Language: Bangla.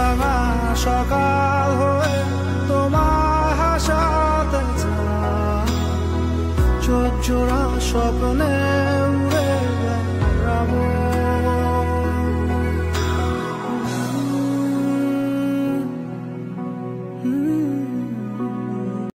ভাঙা সকাল হয়ে তোমার হাসাতে চোখ জোড়া স্বপ্নের